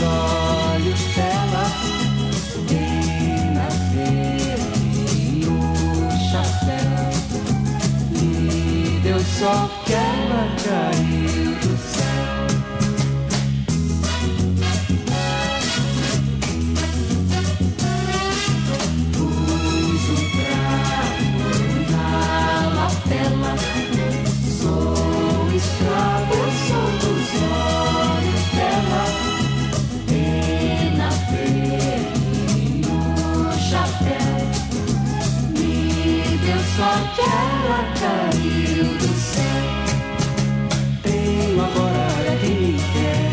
olhos dela. Pena verde no chapéu. Me deu sorte que ela caiu do céu. Caiu do céu. Tenho agora quem me quer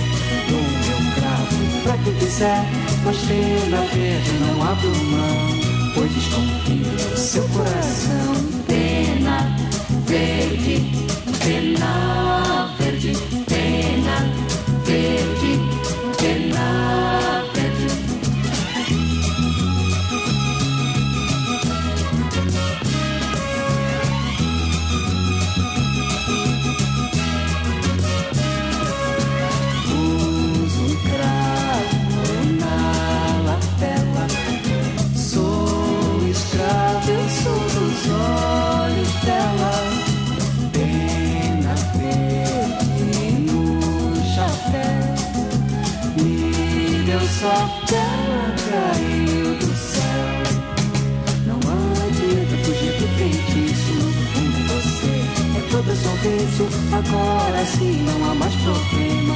no meu cravo pra quem quiser. Mas pena verde não abro mão, pois desconfio do seu coração. Pena sorte, ela caiu do céu. Não adianta fugir do feitiço. No fundo você é todo sorriso. Agora sim não há mais problema.